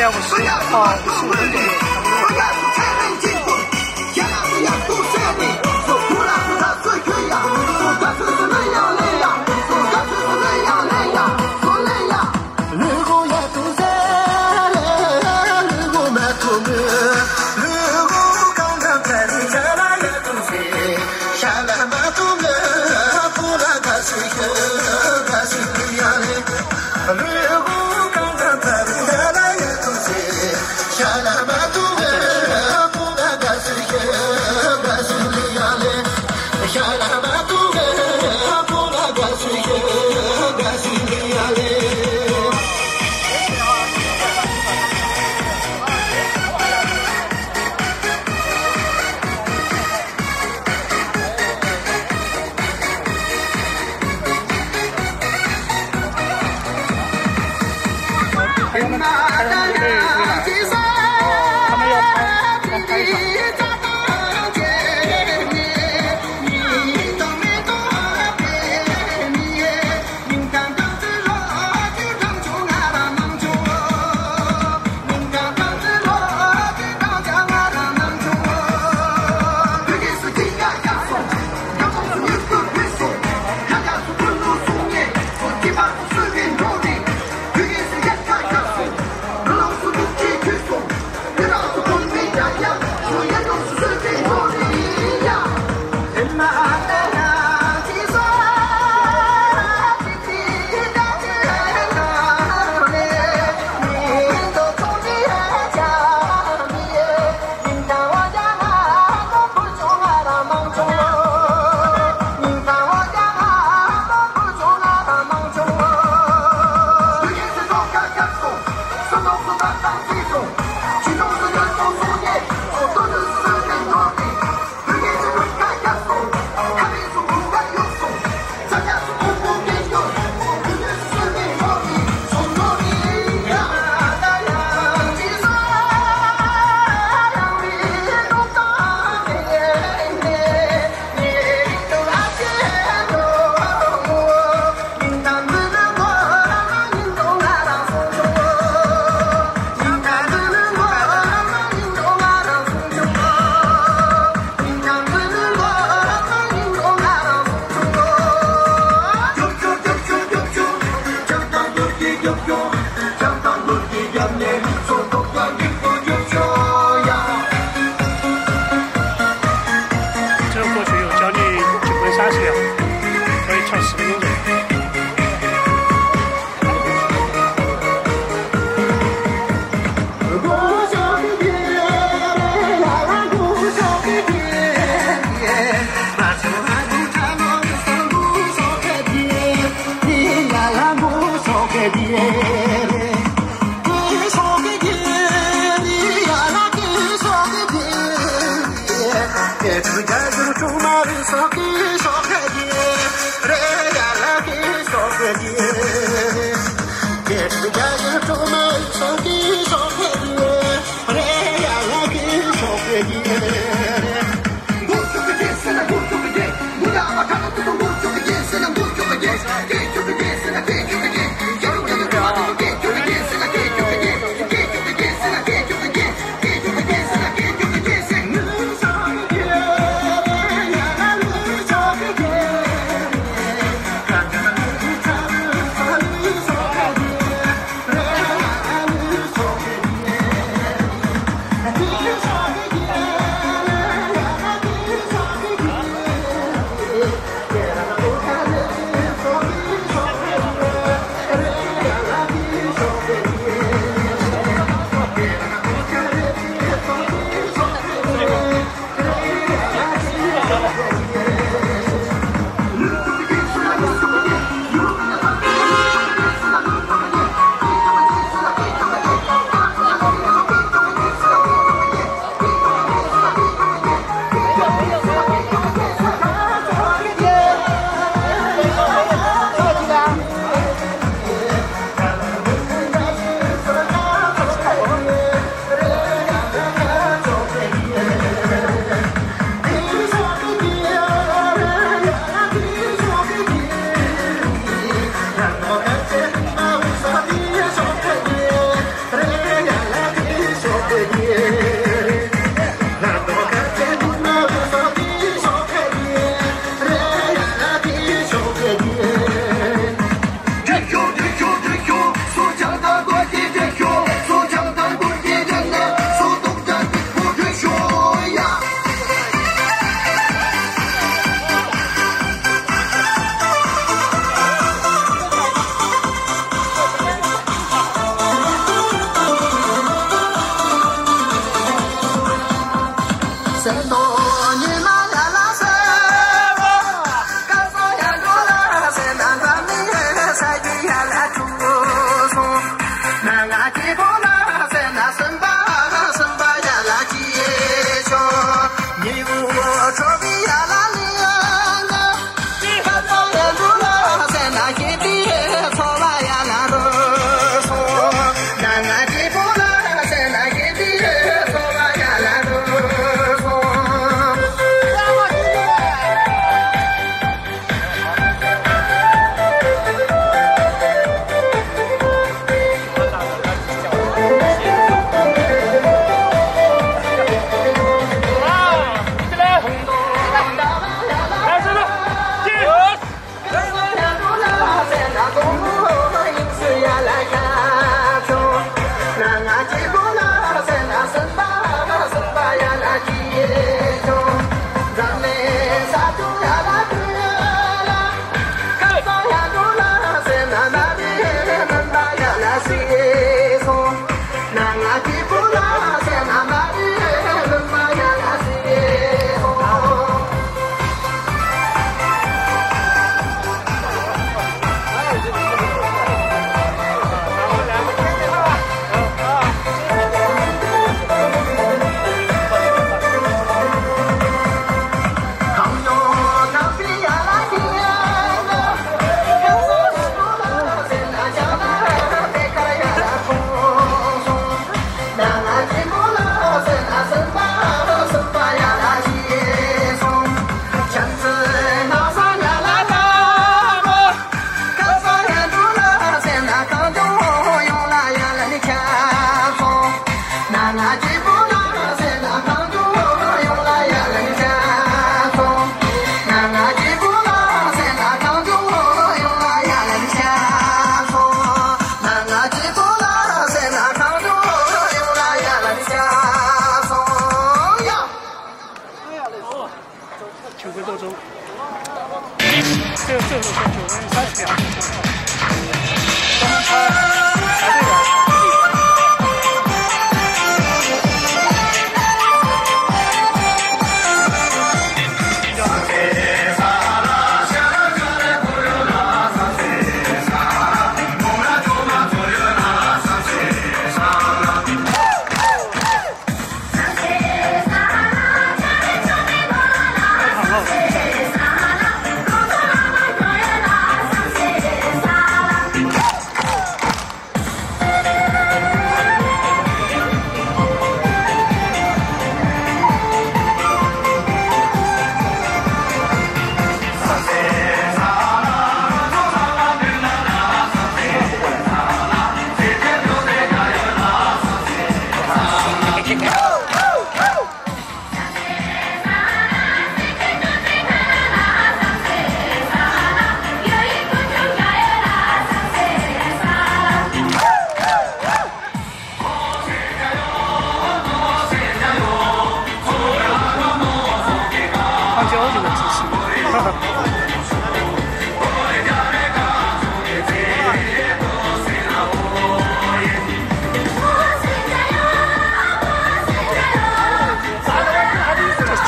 That was so. 요 Thank you.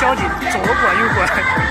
交警左拐右拐。